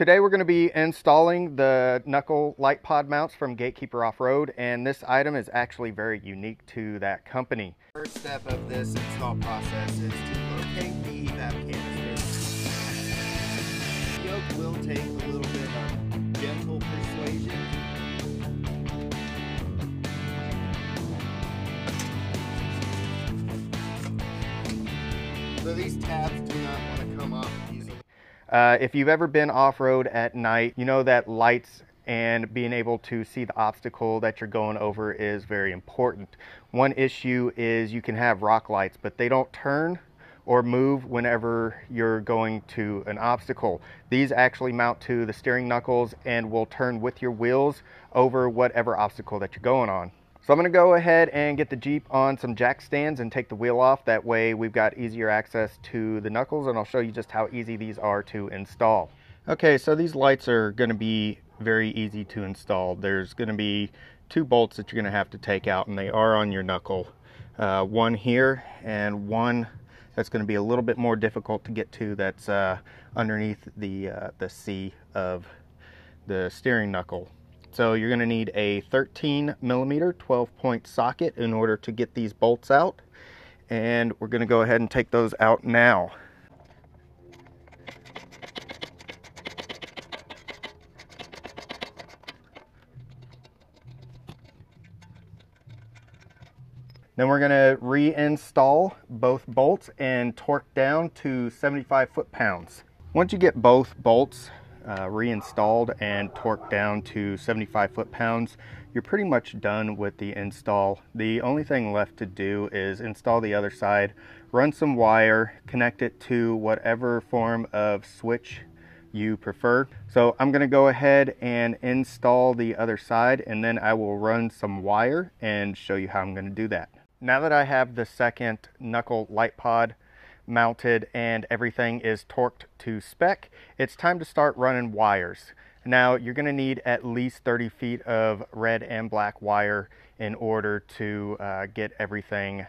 Today we're going to be installing the knuckle light pod mounts from Gatekeeper Off-Road and this item is actually very unique to that company. First step of this install process is to locate the valve canister. The yoke will take a little bit of gentle persuasion. So these tabs do not want to come off. Uh, if you've ever been off-road at night, you know that lights and being able to see the obstacle that you're going over is very important. One issue is you can have rock lights, but they don't turn or move whenever you're going to an obstacle. These actually mount to the steering knuckles and will turn with your wheels over whatever obstacle that you're going on. So I'm gonna go ahead and get the Jeep on some jack stands and take the wheel off. That way we've got easier access to the knuckles and I'll show you just how easy these are to install. Okay, so these lights are gonna be very easy to install. There's gonna be two bolts that you're gonna have to take out and they are on your knuckle. Uh, one here and one that's gonna be a little bit more difficult to get to that's uh, underneath the, uh, the C of the steering knuckle. So you're gonna need a 13 millimeter 12 point socket in order to get these bolts out. And we're gonna go ahead and take those out now. Then we're gonna reinstall both bolts and torque down to 75 foot-pounds. Once you get both bolts uh, reinstalled and torqued down to 75 foot-pounds, you're pretty much done with the install. The only thing left to do is install the other side, run some wire, connect it to whatever form of switch you prefer. So I'm gonna go ahead and install the other side and then I will run some wire and show you how I'm gonna do that. Now that I have the second knuckle light pod mounted and everything is torqued to spec, it's time to start running wires. Now you're gonna need at least 30 feet of red and black wire in order to uh, get everything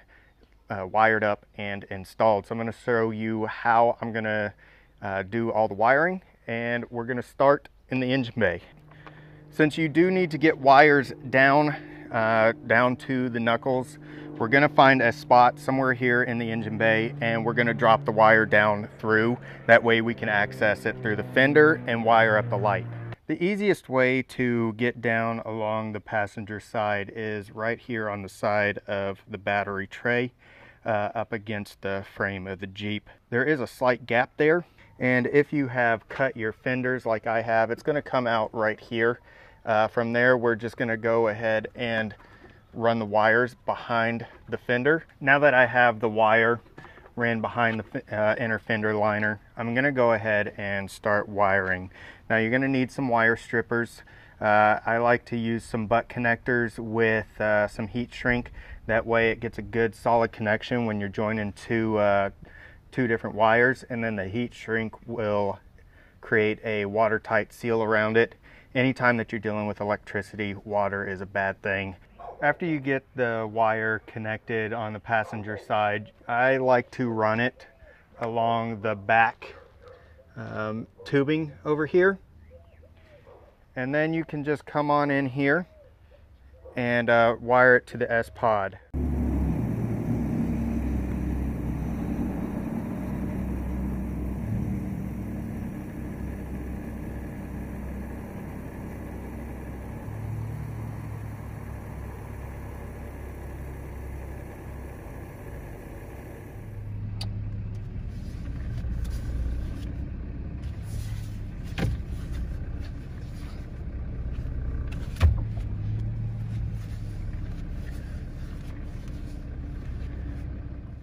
uh, wired up and installed. So I'm gonna show you how I'm gonna uh, do all the wiring and we're gonna start in the engine bay. Since you do need to get wires down, uh, down to the knuckles, we're gonna find a spot somewhere here in the engine bay and we're gonna drop the wire down through. That way we can access it through the fender and wire up the light. The easiest way to get down along the passenger side is right here on the side of the battery tray uh, up against the frame of the Jeep. There is a slight gap there and if you have cut your fenders like I have, it's gonna come out right here. Uh, from there, we're just gonna go ahead and run the wires behind the fender. Now that I have the wire ran behind the uh, inner fender liner, I'm gonna go ahead and start wiring. Now you're gonna need some wire strippers. Uh, I like to use some butt connectors with uh, some heat shrink. That way it gets a good solid connection when you're joining two, uh, two different wires and then the heat shrink will create a watertight seal around it. Anytime that you're dealing with electricity, water is a bad thing. After you get the wire connected on the passenger side, I like to run it along the back um, tubing over here. And then you can just come on in here and uh, wire it to the S-Pod.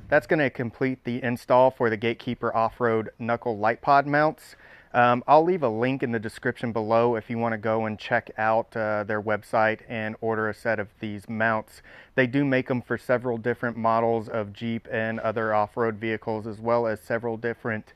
That's going to complete the install for the Gatekeeper Off-Road Knuckle Light Pod mounts. Um, I'll leave a link in the description below if you want to go and check out uh, their website and order a set of these mounts. They do make them for several different models of Jeep and other off-road vehicles as well as several different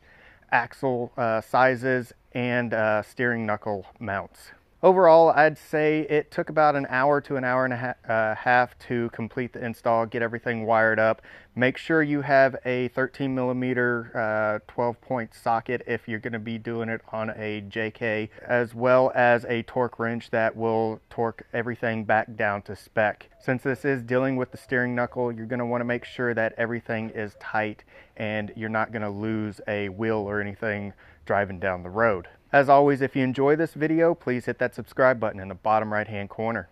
axle uh, sizes and uh, steering knuckle mounts. Overall, I'd say it took about an hour to an hour and a uh, half to complete the install, get everything wired up. Make sure you have a 13 millimeter uh, 12 point socket if you're going to be doing it on a JK, as well as a torque wrench that will torque everything back down to spec. Since this is dealing with the steering knuckle, you're going to want to make sure that everything is tight and you're not going to lose a wheel or anything driving down the road. As always, if you enjoy this video, please hit that subscribe button in the bottom right hand corner.